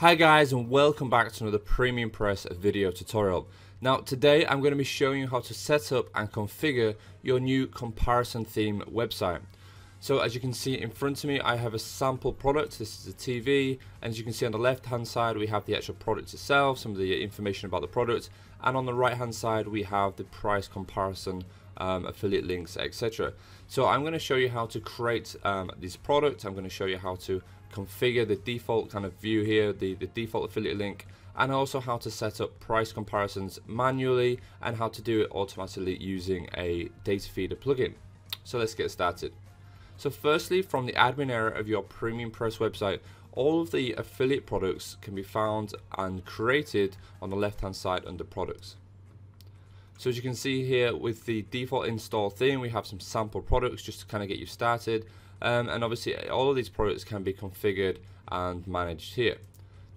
Hi guys and welcome back to another Premium Press video tutorial. Now today I'm going to be showing you how to set up and configure your new comparison theme website. So as you can see in front of me I have a sample product, this is a TV and as you can see on the left hand side we have the actual product itself, some of the information about the product and on the right hand side we have the price comparison um, affiliate links etc. So I'm going to show you how to create um, this product, I'm going to show you how to configure the default kind of view here, the, the default affiliate link, and also how to set up price comparisons manually and how to do it automatically using a Datafeedr plugin. So let's get started. So firstly, from the admin area of your Premium Press website, all of the affiliate products can be found and created on the left hand side under products. So as you can see here with the default install theme, we have some sample products just to kind of get you started. Um, and obviously all of these products can be configured and managed here.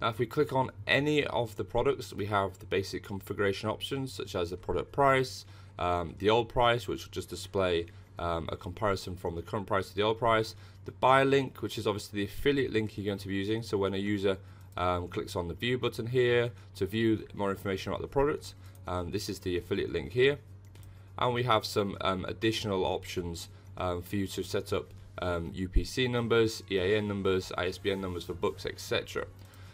Now if we click on any of the products we have the basic configuration options such as the product price, um, the old price which will just display um, a comparison from the current price to the old price, the buy link which is obviously the affiliate link you're going to be using so when a user um, clicks on the view button here to view more information about the product um, this is the affiliate link here and we have some um, additional options um, for you to set up um, UPC numbers, EAN numbers, ISBN numbers for books, etc.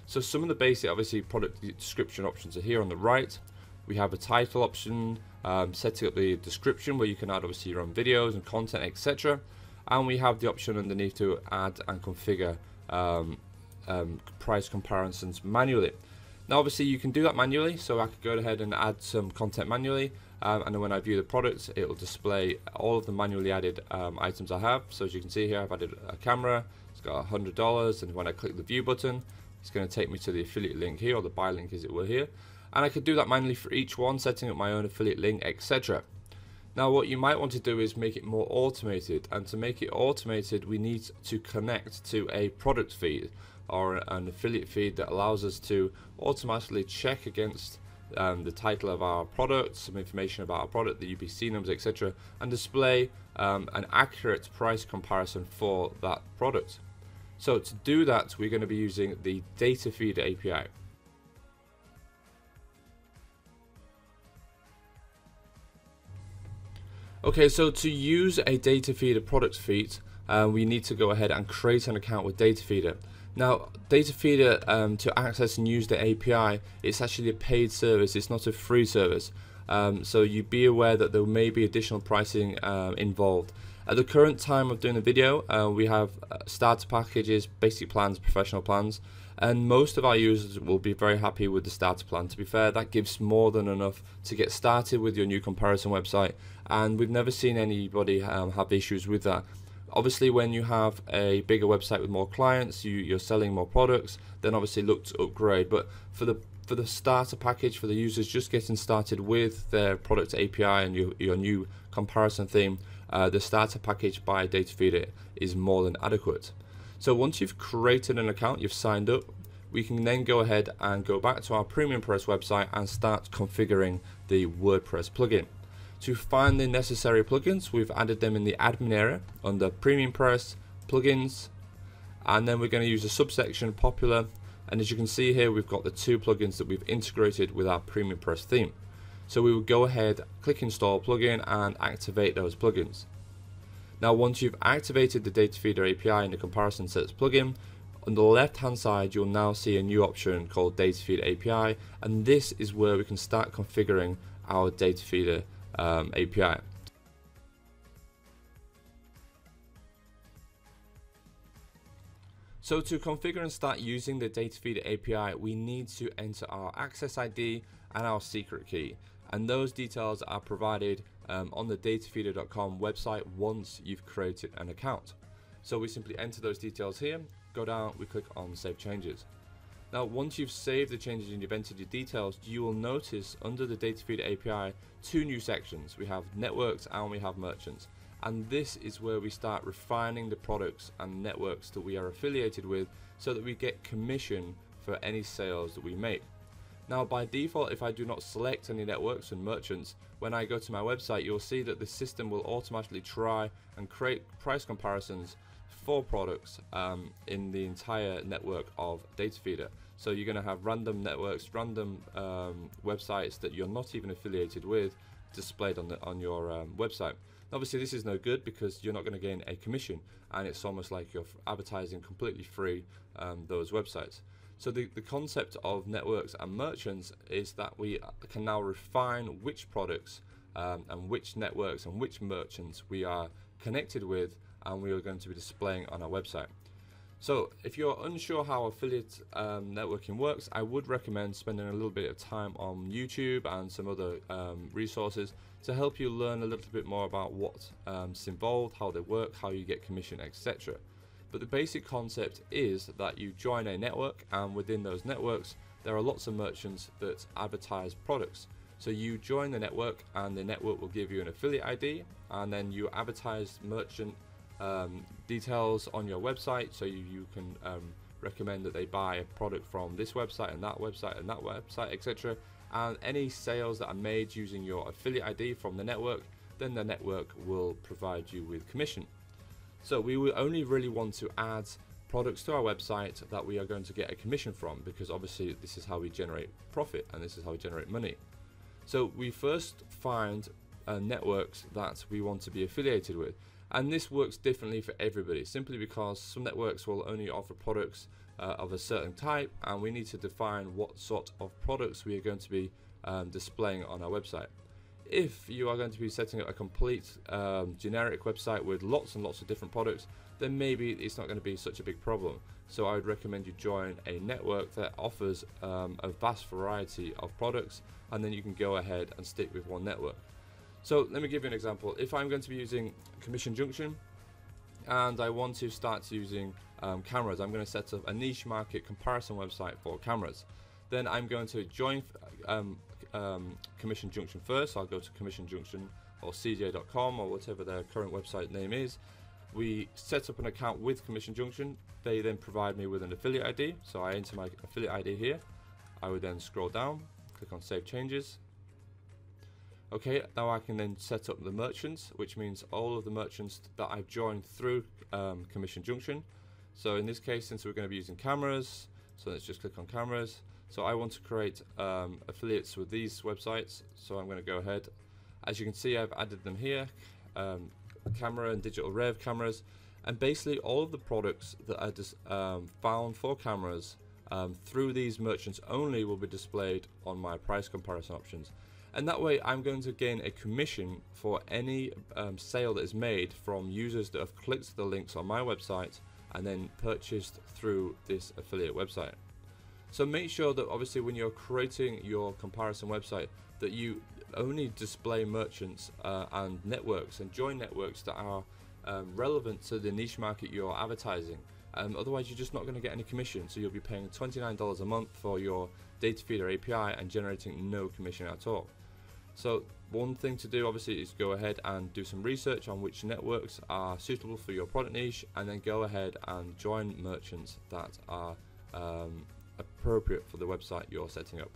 So some of the basic, obviously, product description options are here on the right. We have a title option, um, setting up the description where you can add obviously your own videos and content, etc. And we have the option underneath to add and configure um, um, price comparisons manually. Now obviously you can do that manually, so I could go ahead and add some content manually, um, and then when I view the products, it will display all of the manually added um, items I have. So as you can see here, I've added a camera, it's got $100, and when I click the view button, it's going to take me to the affiliate link here, or the buy link as it were here. And I could do that manually for each one, setting up my own affiliate link, etc. Now what you might want to do is make it more automated, and to make it automated, we need to connect to a product feed or an affiliate feed that allows us to automatically check against um, the title of our product, some information about our product, the UPC numbers, etc., and display um, an accurate price comparison for that product. So to do that, we're going to be using the Datafeedr API. Okay, so to use a Datafeedr product feed, uh, we need to go ahead and create an account with Datafeedr. Now, Datafeedr, um, to access and use the API, it's actually a paid service, it's not a free service. Um, so you be aware that there may be additional pricing uh, involved. At the current time of doing the video, uh, we have uh, starter packages, basic plans, professional plans, and most of our users will be very happy with the starter plan. To be fair, that gives more than enough to get started with your new comparison website, and we've never seen anybody um, have issues with that. Obviously, when you have a bigger website with more clients, you, you're selling more products, then obviously look to upgrade. But for the for the starter package for the users just getting started with their product API and your, your new comparison theme, uh, the starter package by Datafeedr is more than adequate. So once you've created an account, you've signed up, we can then go ahead and go back to our Premium Press website and start configuring the WordPress plugin. To find the necessary plugins, we've added them in the admin area under Premium Press, Plugins, and then we're going to use a subsection Popular, and as you can see here, we've got the two plugins that we've integrated with our Premium Press theme. So we will go ahead, click Install Plugin, and activate those plugins. Now once you've activated the Datafeedr API in the Comparison Sets plugin, on the left hand side you'll now see a new option called Datafeedr API and this is where we can start configuring our Datafeedr um, API. So to configure and start using the Datafeedr API, we need to enter our access ID and our secret key. And those details are provided um, on the datafeedr.com website once you've created an account. So we simply enter those details here, go down, we click on Save Changes. Now once you've saved the changes entered your details, you will notice under the Datafeedr API two new sections. We have networks and we have merchants. And this is where we start refining the products and networks that we are affiliated with so that we get commission for any sales that we make. Now by default if I do not select any networks and merchants, when I go to my website you'll see that the system will automatically try and create price comparisons four products um, in the entire network of Datafeedr. So you're going to have random networks, random um, websites that you're not even affiliated with displayed on the on your um, website. Obviously, this is no good because you're not going to gain a commission, and it's almost like you're advertising completely free um, those websites. So the, the concept of networks and merchants is that we can now refine which products um, and which networks and which merchants we are connected with and we are going to be displaying on our website. So if you're unsure how affiliate um, networking works, I would recommend spending a little bit of time on YouTube and some other um, resources to help you learn a little bit more about what's um, involved, how they work, how you get commission, etc. But the basic concept is that you join a network and within those networks there are lots of merchants that advertise products. So you join the network and the network will give you an affiliate ID and then you advertise merchant um, details on your website so you, you can um, recommend that they buy a product from this website and that website and that website etc and any sales that are made using your affiliate ID from the network then the network will provide you with commission. So we will only really want to add products to our website that we are going to get a commission from because obviously this is how we generate profit and this is how we generate money. So we first find uh, networks that we want to be affiliated with and this works differently for everybody simply because some networks will only offer products uh, of a certain type and we need to define what sort of products we are going to be um, displaying on our website. If you are going to be setting up a complete um, generic website with lots and lots of different products, then maybe it's not going to be such a big problem. So I would recommend you join a network that offers um, a vast variety of products and then you can go ahead and stick with one network. So let me give you an example. If I'm going to be using Commission Junction and I want to start using um, cameras, I'm going to set up a niche market comparison website for cameras. Then I'm going to join um, um, Commission Junction first. I'll go to Commission Junction or CJ.com or whatever their current website name is. We set up an account with Commission Junction. They then provide me with an affiliate ID. So I enter my affiliate ID here. I would then scroll down, click on Save Changes, Okay, now I can then set up the merchants, which means all of the merchants that I've joined through um, Commission Junction. So in this case, since we're going to be using cameras, so let's just click on cameras. So I want to create um, affiliates with these websites. So I'm going to go ahead. As you can see, I've added them here, um, camera and digital rev cameras. And basically all of the products that I just um, found for cameras um, through these merchants only will be displayed on my price comparison options and that way I'm going to gain a commission for any um, sale that is made from users that have clicked the links on my website and then purchased through this affiliate website. So make sure that obviously when you're creating your comparison website that you only display merchants uh, and networks and join networks that are um, relevant to the niche market you're advertising um, otherwise, you're just not going to get any commission. So you'll be paying $29 a month for your Datafeedr API and generating no commission at all. So one thing to do obviously is go ahead and do some research on which networks are suitable for your product niche and then go ahead and join merchants that are um, appropriate for the website you're setting up.